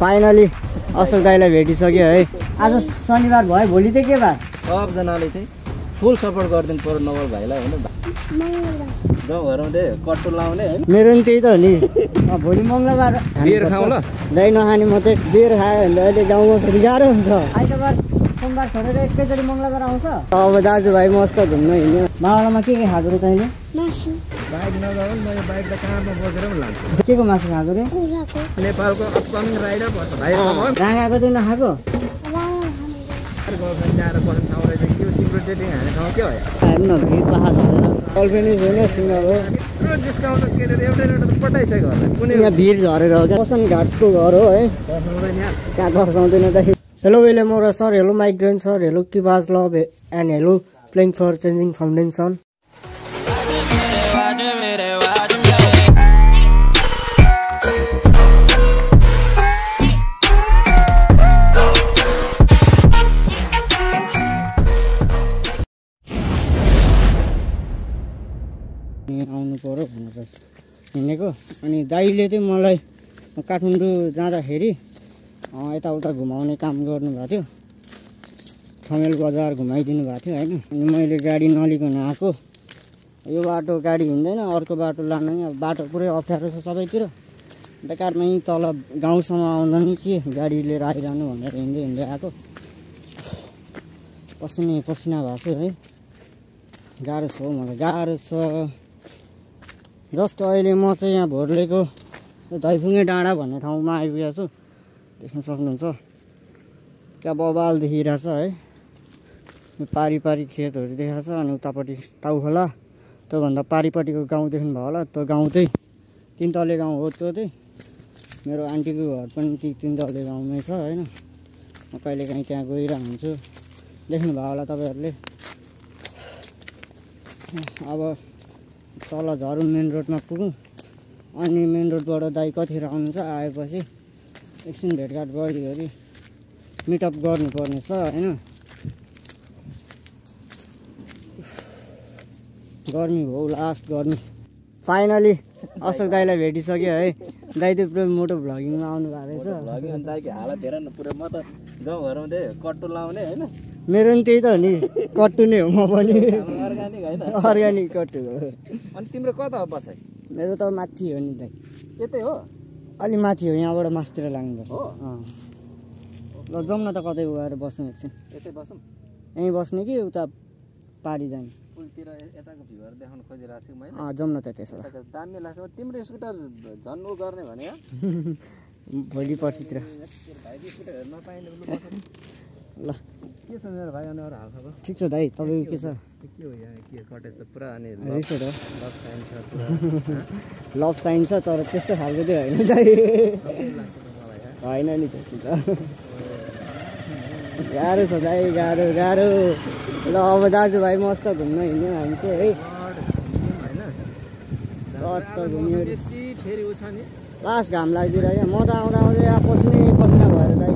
Finally Ashok दाईलाई भेटिसक्यो है। आज शनिबार भयो भोलि चाहिँ के बार सबजनाले चाहिँ फुल सपोर्ट गरिदिनु पर्यो नवल भाइलाई होइन? गाउँघरमा चाहिँ कट्टु लाउने होइन? मेरो नि त्यही त हो नि। भोलि मङ्गलबार। बियर खाउँ ल। दाइ नखाने मात्रै बियर खायो भने त अहिले गाउँमा फेरि गाह्रो हुन्छ। आइतबार सोमबार छोडेर एकैचोटि मङ्गलबार आउँछ। अब दाजुभाइ मस्त घुम्न हिँड्यो। मावलामा के के खाएको रे तैँले? के को मासु खाएको रे? नेपालको राँगाको चाहिँ नखाएको? भिड झरेर। हो। क्या? घाटको घर हो है। कहाँ दर्शाउँदैन हेलो वेले मोर सर हेलो माइक ड्रेन sir hello किवाज love and hello playing for changing foundation आउनु पऱ्यो भनेर हिँडेको अनि दाइले चाहिँ मलाई काठमाडौँ जाँदाखेरि यताउता घुमाउने काम गर्नुभएको थियो। थमेल बजार घुमाइदिनु भएको थियो होइन? अनि मैले गाडी नलिकन आएको। यो बाटो गाडी हिँड्दैन अर्को बाटो लानु अब बाटो पुरै अप्ठ्यारो छ सबैतिर। बेकारमा तल गाउँसम्म आउँदा नि के गाडी लिएर आइरहनु भनेर हिँड्दै हिँड्दै आएको। पसिनै पसिना भएको छु है। गाह्रो छ मलाई गाह्रो छ। जस्ट अहिले म चाहिँ यहाँ भोर्लेको धैफुङ्गे डाँडा भन्ने ठाउँमा आइपुगेको छु। देख्न सक्नुहुन्छ। क्या बबाल देखिरहेछ है? यो पारिपारि खेतहरू देखाएको छ अनि उतापट्टि टाउखोला त्योभन्दा पारिपट्टिको गाउँ देख्नु भयो होला। त्यो गाउँ चाहिँ तिन तले गाउँ हो त्यो चाहिँ। मेरो आन्टीको घर पनि ती तिन तले गाउँमै छ होइन? म कहिलेकाहीँ त्यहाँ गइरहेको हुन्छु देख्नु भयो होला तपाईँहरूले। अब तल झरुन मेन रोडमा पुगौँ। अनि मेन रोडबाट दाइ कतिखेर आउनुहुन्छ? आएपछि एकछिन भेटघाट गरिवरि मिटअप गर्नुपर्ने छ होइन? गर्मी भयो लास्ट गर्मी। फाइनली अशोक दाईलाई भेटिसक्यो है? दाइ चाहिँ पुरै मोटो भ्लगिङमा आउनु भएको रहेछ त मेरो नि त्यही त हो नि। कट्टु नै हो म पनि। अर्ग्यानिक कट्टु हो। अनि तिम्रो कता हो बसाइ मेरो त माथि हो नि दाइ यतै हो? अलि माथि हो यहाँबाट मासतिर लाग्नुपर्छ ल जाउँ न त कतै गएर बस्नु एकछिन। यतै बसौँ? यहीँ बस्ने कि उता पारी जाने? पुलतिर यताको भ्यूहरू देखाउन खोजिरहेको छु मैले। अँ जाउँ न त त्यसो दामी लाग्छ। तिम्रो स्कुटर झन् गर्ने भने? भोलि पर्सितिर। ल। के छ मेरो भाइ? अनि अरू हालखबर ठिक छ दाइ तपाईँको के छ? के हो यहाँ? के कटेज त पुरा अनि रिसोर्ट हो। लभ साइन छ लभ साइन छ तर त्यस्तो खालको चाहिँ होइन दाइ। होइन नि त्यस्तो त गाह्रो छ दाइ गाह्रो गाह्रो। ल अब दाजुभाइ मस्त घुम्न हिँड्यौँ हामी चाहिँ है। घुम्यो फेरि लास्ट घाम लाग्दिरहेको म त आउँदा आउँदै पसिनै पसिना भएर दाइ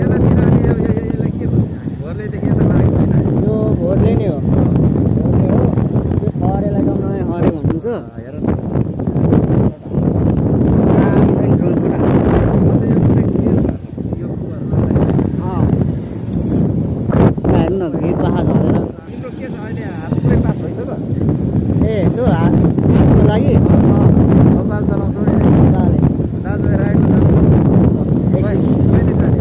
यतातिर अनि अब यो- यो- यसलाई के भन्छ घरलेदेखि यता लागेको होइन यो भोटले नै हो भोटले हो यो खरेलाई गाउँमा हरे भन्नुहुन्छ हेर न दामी छ नि ड्रोन छोटा म चाहिँ यो चाहिँ के छ यो कुवाहरू लाउँदाखेरि अँ यहाँ हेर्नु न भिड पाखा झरेर तिम्रो के छ अहिले हात पुरै पास भइस त ए त्यो हात हातको लागि अँ कपाल चलाउँछौ अहिले मजाले दाजुभाइ राइडमा जानु एक दिन कहिले जाने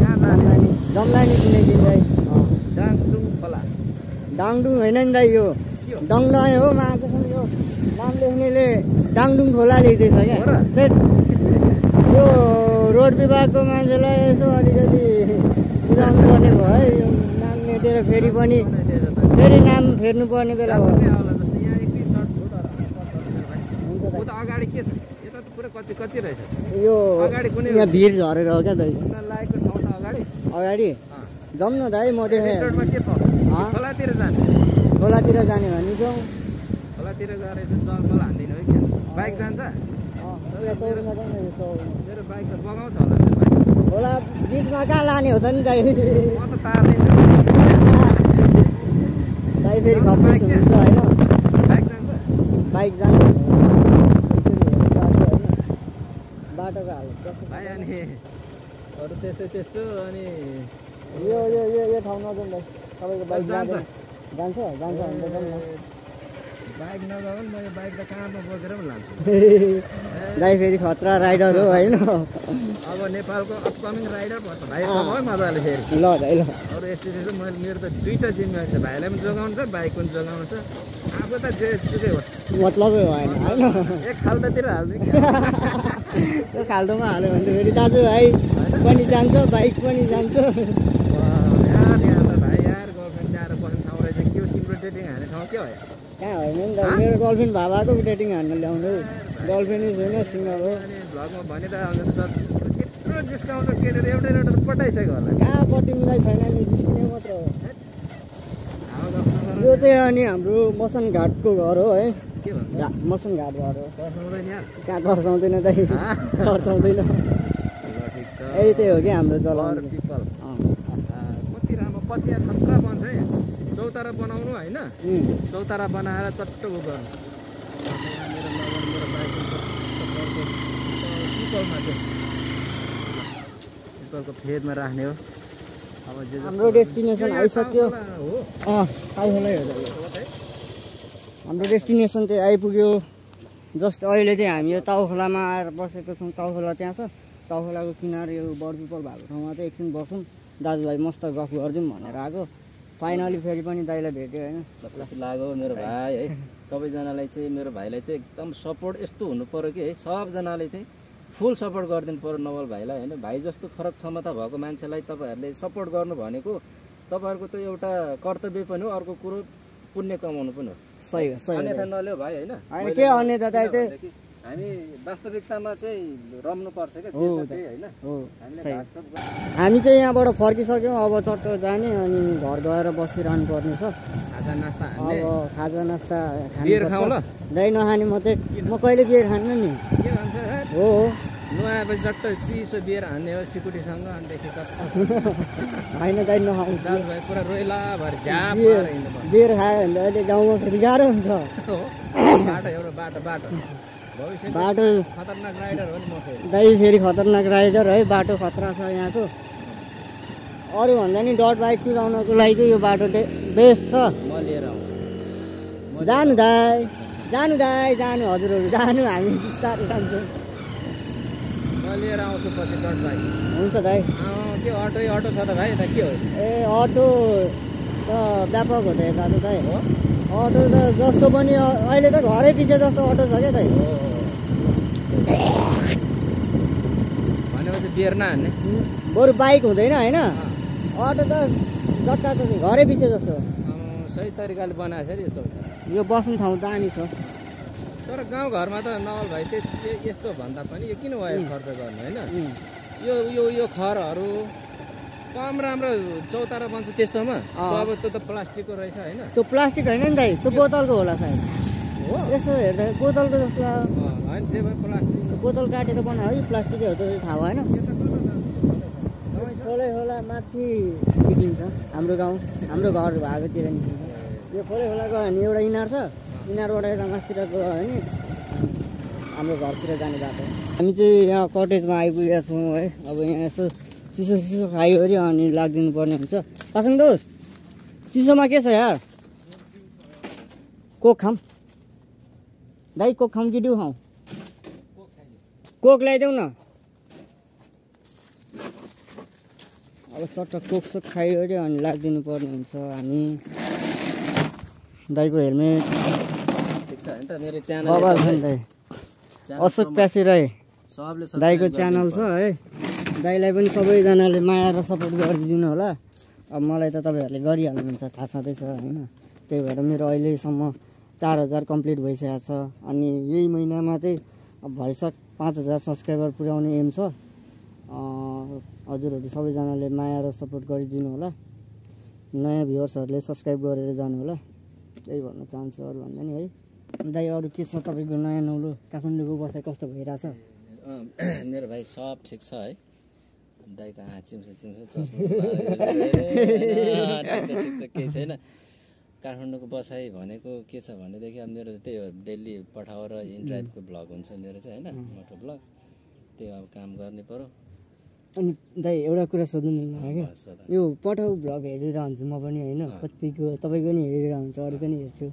कहाँ जाने जम्ला नि जम्ला नि कुनै दिन दाइ डाङडुङ होइन नि दाइ यो? डङडङ हो मान्छे यो नाम लेख्नेले डाङडुङ खोला लेख्दैछ क्या। यो रोड विभागको मान्छेलाई यसो अलिकति बुझाउनु पर्ने भयो है यो नाम मेटेर फेरि पनि फेरि नाम फेर्नु पर्ने बेला भयो। यो यहाँ भिड झरेर हो क्या दाइ। अगाडि। जाउँ न दाइ म देखेँ? खोलातिर जाने। खोलातिर जाने भने जाउँ खोलातिर गएर यसो जलमल हान्दिनँ है क्या? बाइक जान्छ? मेरो बाइक त बगाउँछ होला खोला बिचमा कहाँ लाने हो त नि दाइ? म त तार्दिन्छु दाइ फेरि खप्पिस हुनुहुन्छ होइन। बाइक जान्छ? बाइक जान्छ। बाटोको हालत भाइ अनि अरू त्यस्तै त्यस्तो अनि यो यो यो यो ठाउँ नजाउँ भाइ। तपाईँको बाइक जान्छ। जान्छ जान्छ भने त जाउँ न बाइक नजाऊ म यो बाइक त कहाँमा बोकेर पनि लान्छु। दाइ फेरि खतरा राइडर हो होइन? अब नेपालको अपकमिङ राइडर पर्छ भाइसँग है मजाले फेरि। ल दाइ ल। अरू यस्तो त्यस्तो मैले मेरो त दुइटा जिम्मेवारी छ। भाइलाई पनि जोगाउनु छ बाइक पनि जोगाउनु छ। आफू त जे सुकै होस्। मतलबै भएन होइन? एक खाल्टातिर हालिदिनु त्यो खाल्टोमा हाल्यो भने त फेरि दाजुभाइ पनि जान्छ बाइक पनि जान्छ यार यहाँ त भाइ यार गर्लफ्रेन्ड ल्याएर के हो तिम्रो डेटिङ हाने ठाउँ के हो यार कहाँ होइन नि त मेरो गर्लफ्रेन्ड भएको डेटिङ हान्न ल्याउँदै गर्लफ्रेन्डै छैन सिङ्गल हो भ्लगमा भनिरहेको हुन्छ त त्यत्रो डिस्काउन्ट त केटेर एउटा एउटा त पठाइसक्यो होला कहाँ पटिँदै छैन नि जिस्किने मात्र हो यो चाहिँ अनि हाम्रो मसन घाटको घर हो है मसन घाट घर हो कहाँ तर्साउँदैन हाँ? तर्साउँदैन यही त्यही हो कि हाम्रो अँ। कति राम्रो पछि खतरा बन्छ है चौतारा बनाउनु होइन? चौतारा बनाएर चट्ट उ गर्नु। पिपलमा चाहिँ पिपलको फेदमा राख्ने हो। अब हाम्रो डेस्टिनेसन आइसक्यो। है? हाम्रो डेस्टिनेसन चाहिँ आइपुग्यो। जस्ट अहिले चाहिँ हामी यो ताउखोलामा आएर बसेको छौँ। ताउखोला त्यहाँ छ। ताउखोलाको किनार यो बरपिपल भएको ठाउँमा चाहिँ एकछिन बसौँ। दाजुभाइ मस्त गफ गरिदिउँ भनेर आएको। फाइनली फेरि पनि दाइलाई भेट्यो होइन। खुसी लाग्यो मेरो भाइ है। सबैजनालाई चाहिँ मेरो भाइलाई चाहिँ एकदम सपोर्ट यस्तो हुनु पऱ्यो कि है। सबजनाले चाहिँ फुल सपोर्ट गरिदिनु पऱ्यो नवल भाइलाई होइन। भाइ जस्तो फरक क्षमता भएको मान्छेलाई तपाईँहरूले सपोर्ट गर्नु भनेको तपाईँहरूको त एउटा कर्तव्य पनि हो अर्को कुरो पुण्य कमाउनु पनि हो। सही हो अन्यथा दाइ। नल्याउ भाइ होइन। चाहिँ हामी वास्तविकतामा चाहिँ रम्नु पर्छ क्या होइन। हामी चाहिँ यहाँबाट फर्किसक्यौँ अब चट्ट जाने अनि घर गएर बसिरहनु पर्ने छ अब खाजा नास्ता? खानुपर्छ। दाइ नखाने मात्रै म कहिले बियर खान्न नि? हे? नुहाएपछि झट्ट चिसो बियर हान्ने हो सिकुटीसँग चट्ट होइन दाइ नखाउँ दाजुभाइ पुरा रोइला भएर झ्याप बियर खायो भने अहिले गाउँमा फेरि गाह्रो हुन्छ। बाटो एउटा बाटो बाटो। बाटो दाइ फेरि खतरनाक राइडर है बाटो खतरा छ यहाँको। अरू भन्दा नि डट बाइक कुदाउनको लागि चाहिँ यो बाटो बेस्ट छ। जानु दाइ जानु दाइ जानु हजुरहरू जानु हामी बिस्तारै जान्छौँ। हुन्छ दाइ। के अटो अटो छ त भाइ के हो? ए अटो त व्यापक हो त यता त दाइ। हो? अटो त जस्तो पनि अहिले त घरै पछि जस्तो अटो छ क्या हो। भनेपछि बियर नहान्ने बरु बाइक हुँदैन होइन? अटो त जता त घरै पछि जस्तो। सही तरिकाले बनाएको छ यो चौतारा यो बस्ने ठाउँ दामी छ। तर गाउँघरमा त नवल भाइ त्यो यस्तो भन्दा पनि यो किन भयो खर्च गर्नु होइन? यो यो यो खरहरू कम राम्रो चौतारा बन्छ त्यस्तोमा। अब त्यो त प्लास्टिकको रहेछ होइन। त्यो प्लास्टिक होइन नि दाइ त्यो बोतलको होला सायद। हो। यसो हेर्दा बोतलको जस्तो होइन त्यो भयो प्लास्टिक। बोतल काटेर बनायो है प्लास्टिकै हो त्यो थाहा भएन? खोलै खोला माथि निक्लिन्छ हाम्रो गाउँ हाम्रो घर भएकोतिर निक्लिन्छ। यो खोलै खोला गयो भने एउटा इनार छ इनारबाट यता माथितिर गयो भने हाम्रो घरतिर जाने बाटो। हामी चाहिँ यहाँ कटेजमा आइपुगेका छौँ है अब यहाँ यसो चिसो चिसो खाइवरि अनि लागिदिनु पर्ने हुन्छ। पासङ दोस्त चिसोमा के छ यार? कोक खाम दाइ कोक खाम कि डिउ खाउँ कोक ल्याइदेऊ न। अब चट्ट कोक सोक खाइवरि अनि लागिदिनु पर्ने हुन्छ हामी दाइको हेलमेट। अशोक प्यासी राई। दाईको च्यानल छ है। दाईलाई पनि सबैजनाले माया र सपोर्ट गरिदिनु होला। अब मलाई त तपाईँहरूले गरिहाल्नुहुन्छ थाहा छँदैछ होइन। त्यही भएर मेरो अहिलेसम्म चार हजार कम्प्लिट भइसकेको छ। अनि यही महिनामा चाहिँ अब पाँच हजार सब्सक्राइबर पुर्याउने एम छ। हजुरहरू सबैजनाले माया र सपोर्ट गरिदिनु होला। नयाँ भ्युवर्सहरूले सब्सक्राइब गरेर जानु होला। त्यही भन्न चाहन्छु अरू भन्दा नि है। दाइ अरू के छ तपाईँको नयाँ नौलो काठमाडौँको बसाइ कस्तो भइरहेछ? मेरो भाइ सब ठिक छ है। दाइको हात चिम्सो चिम्सो चस्मा केही छैन। काठमाडौँको बसाइ भनेको के छ भनेदेखि अब मेरो त्यही हो डेली पठाएर इन ड्राइभको भ्लग हुन्छ मेरो चाहिँ होइन मोटो भ्लग त्यो अब काम गर्ने पऱ्यो। अनि दाइ एउटा कुरा सोध्नु मन लाग्यो। यो पठाउ भ्लग हेरेर हुन्छु म पनि होइन कतिको तपाईँको नि हेरेर हुन्छ अरू पनि हेर्छु।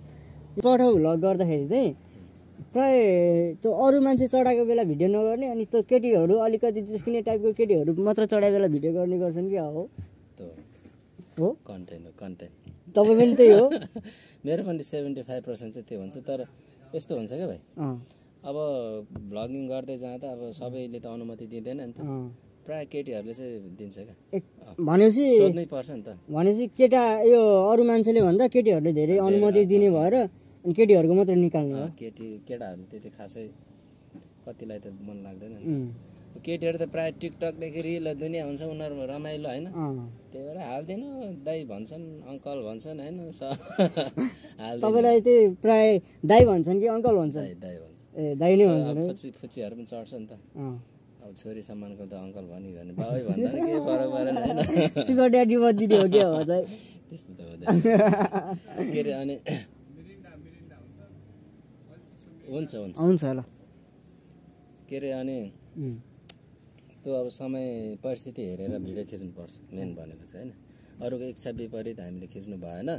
पठाउ भ्लग गर्दाखेरि चाहिँ प्राय त्यो अरू मान्छे चढाएको बेला भिडियो नगर्ने अनि त्यो केटीहरू अलिकति जिस्किने टाइपको केटीहरू मात्र चढाएको बेला भिडियो गर्ने गर्छन् कि हो। हो? कन्टेन्ट हो कन्टेन्ट तपाईँ पनि त्यही हो? मेरो पनि सेभेन्टी फाइभ पर्सेन्ट चाहिँ त्यो हुन्छ तर यस्तो हुन्छ क्या भाइ। अब भ्लगिङ गर्दै जाँदा अब सबैले त अनुमति दिँदैन नि त। प्रायः केटीहरूले चाहिँ दिन्छ क्या। भनेपछि सोध्नै पर्छ नि त। भनेपछि केटा यो अरू मान्छेले भन्दा केटीहरूले धेरै अनुमति दिने भएर अनि केटीहरूको मात्रै निकाल्ने हो। केटी केटाहरू त्यति खासै कतिलाई त मन लाग्दैन केटीहरू त प्रायः टिकटकदेखि रिल दुनियाँ हुन्छ उनीहरू रमाइलो होइन। त्यही भएर हालिदिनु दाइ भन्छन् अङ्कल भन्छन् होइन तपाईँलाई चाहिँ प्राय दाई भन्छन् कि अङ्कल भन्छ। ए दाई नै भन्छन् अब है फुची फुचीहरू पनि चढ्छ नि त। अब छोरी सम्मानको त अङ्कल भनी भने बाबै भन्दा फरक परेन होइन। सुगर ड्याडी बदिने हो क्या हो त्यस्तो त हुँदैन। के अरे अनि हुन्छ हुन्छ। हुन्छ ल। के अरे अनि त्यो अब समय परिस्थिति हेरेर भिडियो खिच्नुपर्छ मेन भनेको चाहिँ होइन। अरूको इच्छा विपरीत हामीले खिच्नु भएन।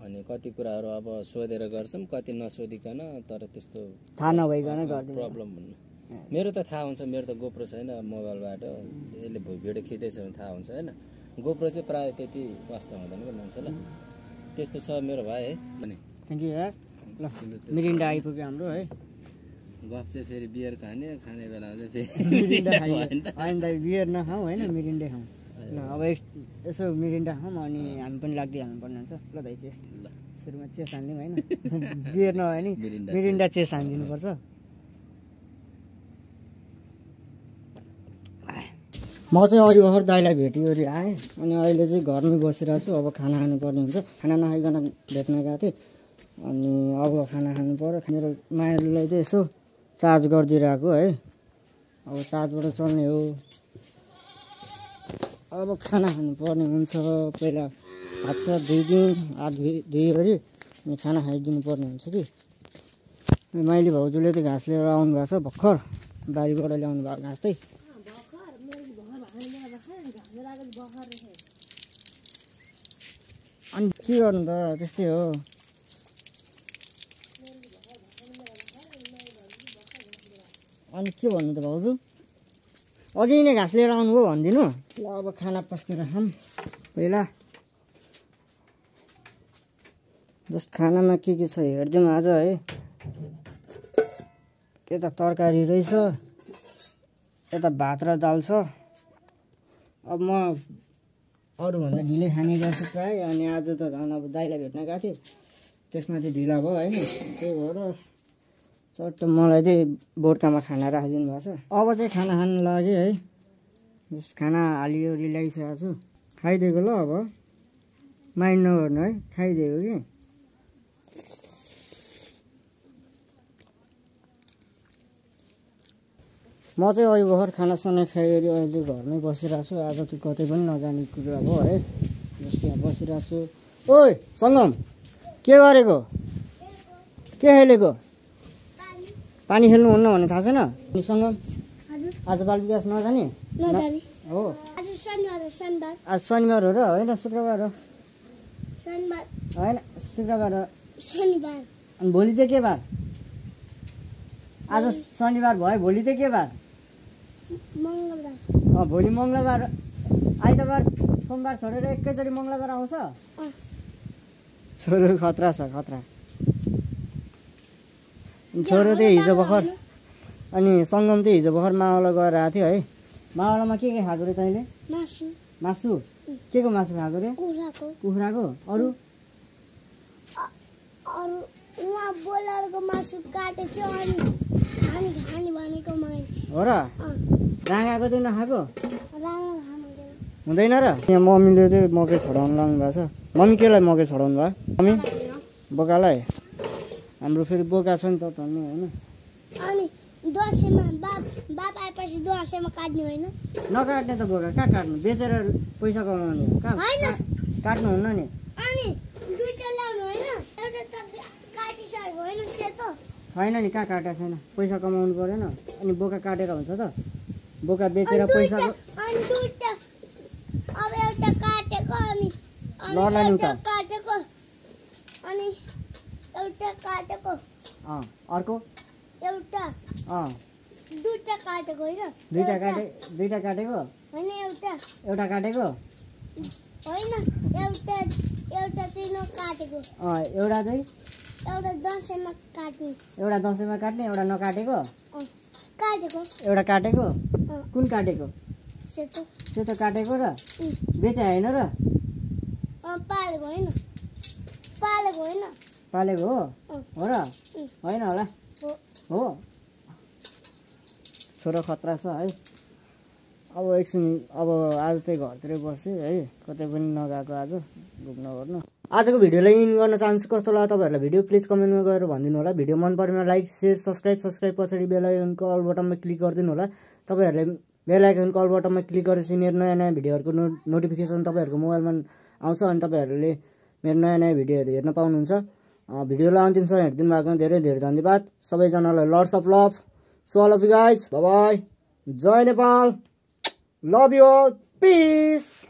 अनि कति कुराहरू अब सोधेर गर्छौँ कति नसोधिकन तर त्यस्तो थाहा नभइकन प्रब्लम हुनु मेरो त थाहा हुन्छ मेरो त गोप्रो छैन मोबाइलबाट। यसले भिडियो खिच्दैछ भने थाहा हुन्छ होइन। गोप्रो चाहिँ प्रायः त्यति वास्ता हुँदैन क्या मान्छेलाई। त्यस्तो छ मेरो भाइ है भने। थ्याङ्क यू यार। ल मिरिन्डा आइपुग्यो हाम्रो है? गफ चाहिँ फेरि बियर खाने खाने बेला चाहिँ फेरि बियर नखाउँ होइन? मिरिन्डै खाउँ ल अब यस- मिरिन्डा खाउँ अनि हामी पनि लाग्दिहाल्नु पर्ने हुन्छ। ल दाइ चेस। ल। सुरुमा चेस हानिदिउँ होइन? बियर नभए नि मिरिन्डा चेस। हानिदिनुपर्छ। म चाहिँ अघि भर्खर दाइलाई भेटिवरि आएँ। अनि अहिले चाहिँ घरमै बसिरहेको छु अब खाना खानुपर्ने हुन्छ। खाना नखाइकन भेट्न गएको थिएँ। अनि अब खाना खानु पऱ्यो मेरो माइलीलाई चाहिँ यसो चार्ज गरिदिइरहेको है। अब चार्जबाट चल्ने हो। अब खाना खानुपर्ने हुन्छ। पहिला हात सात धोइदिउँ हात धोइवरि अनि खाना खाइदिनु पर्ने हुन्छ कि। माइली भाउजूले चाहिँ घाँस लिएर आउनु भएको छ भर्खर। बारीबाट ल्याउनु भएको घाँस चाहिँ। अनि के गर्नु त? त्यस्तै हो। अनि के भन्नु त भाउजू? अघि नै घाँस लिएर आउनुभयो भनिदिनु। ल अब खाना पस्केर खाऊँ। पहिला जस्ट खानामा के के छ हेरिदिउँ आज है। यता तरकारी रहेछ यता भात र दाल छ। अब म अरूभन्दा ढिलै खाने गर्छु प्रायः। अनि आज त झन् अब दाइलाई भेट्न गएको थिएँ। त्यसमा चाहिँ ढिला भयो होइन। त्यही भएर चट्ट मलाई चाहिँ बोर्कामा खाना राखिदिनु भएको छ। अब चाहिँ खाना खानु लाग्यो है खाना हालियो ल्याइसकेको छु। खाइदिएको ल अब। माइन्ड नगर्नु है खाइदिएको कि? म चाहिँ अहिले भर्खर खानासाना खाइवरि अहिले घरमै बसिरहेको छु। आज त कतै पनि नजाने कुरा भयो है जस्तो यहाँ बसिरहेको छु। ओइ सङ्गम के गरेको? के खेलेको? पानी खेल्नुहुन्न भन्ने थाहा छैन? हजुर। आज बाल विकास नजाने? हो। आज शनिबार हो र? होइन शुक्रबार हो। होइन शुक्रबार हो। शनिबार अनि भोलि चाहिँ के बार? आज शनिबार भयो भोलि चाहिँ के बार? भोलि मङ्गलबार। आइतबार सोमबार छोडेर एकैचोटि मङ्गलबार आउँछ? छोरो खतरा छ खतरा। छोरो चाहिँ हिजो भर्खर अनि सङ्गम चाहिँ हिजो भर्खर मावला गएर आएको थियो है। मावलामा के के खाएको रे तैँले? मासु। मासु? के को मासु खाएको रे? कुखुराको। अरू? हो र? राँगाको चाहिँ नखाएको? हुँदैन। र? यहाँ मम्मीले चाहिँ मकै छोडाउनु लानु भएको छ। मम्मी केलाई मकै छोडाउनु भयो? मम्मी? बोकालाई? हाम्रो फेरि बोका छ नि त भन्नु होइन? अनि दसैँमा बाप बाप आएपछि दसैँमा काट्ने होइन? नकाट्ने त बोका कहाँ काट्नु? बेचेर पैसा कमाउने हो कहाँ? होइन। काट्नुहुन्न नि। अनि दुइटा ल्याउनु होइन? एउटा त काटिसकेको होइन सेतो। छैन नि कहाँ काटेको छैन? पैसा कमाउनु परेन। अनि बोका काटेर हुन्छ त। बोका बेचेर पैसा दुईटा अनि दुईटा अब एउटा काटेको अनि ल, एउटा त। काटेको। अँ अर्को? एउटा। अँ। दुईटा काटेको होइन? एउटा- काटे दुइटा काटेको? होइन एउटा। एउटा काटेको? होइन एउटा एउटा तिनो काटेको। अँ एउटा चाहिँ? एउटा दसैँमा काट्ने। एउटा दसैँमा काट्ने एउटा नकाटेको? काटेको। एउटा काटेको? कुन काटेको? सेतो। सेतो काटेको र? बेचे होइन र? पालेको होइन? पालेको होइन? पालेको हो? हो र? होइन होला। हो। छोरो खतरा छ है। अब एकछिन अब आज चाहिँ घरतिरै बस्यो है। कतै पनि नगएको आज घुम्न गर्नु आजको भिडियोलाई इन गर्न चाहन्छु। कस्तो लाग्यो तपाईँहरूलाई भिडियो? प्लिज कमेन्टमा गएर भनिदिनु होला। भिडियो मन परेमा लाइक सेयर सब्सक्राइब सब्सक्राइब पछाडि बेल आइकनको अल बटनमा क्लिक गरिदिनु होला। तपाईँहरूले बेल आइकनको अल बटनमा क्लिक गरेपछि मेरो नयाँ नयाँ भिडियोहरूको नो नोटिफिकेसन तपाईँहरूको मोबाइलमा आउँछ अनि तपाईँहरूले मेरो नयाँ नयाँ भिडियोहरू हेर्न पाउनुहुन्छ। भिडियोलाई अन्तिमसम्म हेरिदिनु भएको धेरै धेरै धन्यवाद। सबैजनालाई lords of love all of you guys bye Jay Nepal. Love you peace